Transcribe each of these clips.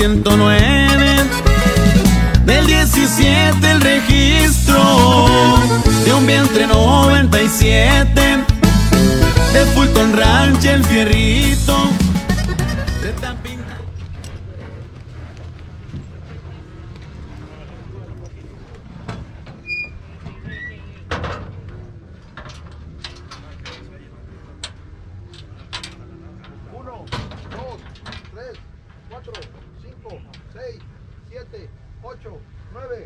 109 del 17 el registro de un vientre 97 de Fulton Ranch el fierrito de Tampín cinco, seis, siete, ocho, nueve.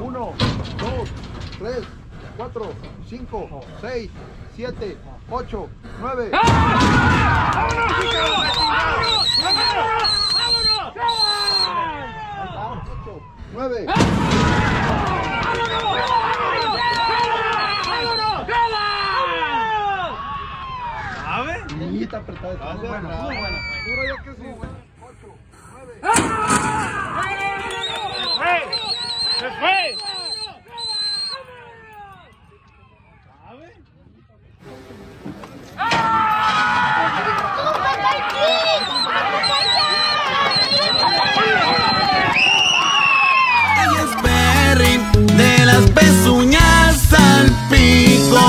Uno, dos, tres, cuatro, cinco, seis, siete, ocho, nueve. Ocho, nueve. Niñita apretada. Muy buena, muy buena. Juro yo que sí. Ocho, nueve. Ella de las pezuñas al pico.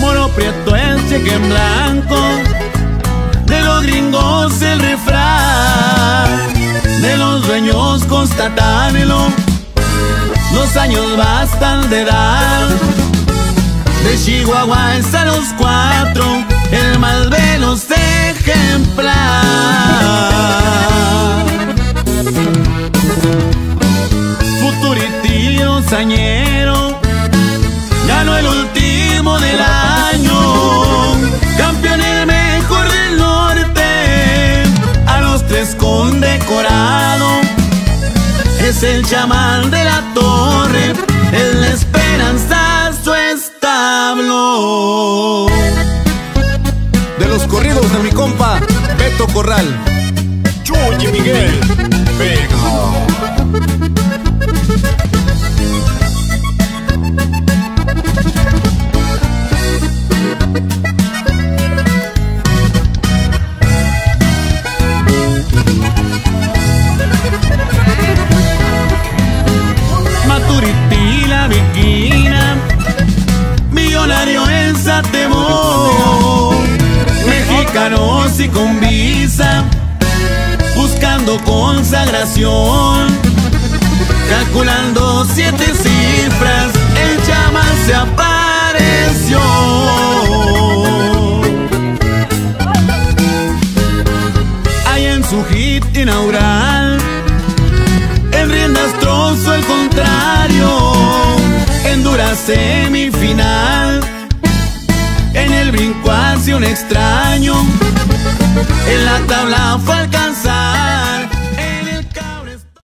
Moro Prieto es cheque en blanco, de los gringos el refrán, de los dueños constatarlo, los años bastan de edad. De Chihuahua es a los cuatro, el más veloz ejemplar. El chamán de la torre, es la esperanza su establo. De los corridos de mi compa Beto Corral. Chuy Miguel. Y con visa, buscando consagración, calculando siete cifras, el chamán se apareció. Ahí en su hit inaugural en riendas trozo el contrario, en dura semifinal, en el brinco hacia un extraño, en la tabla fue alcanzar.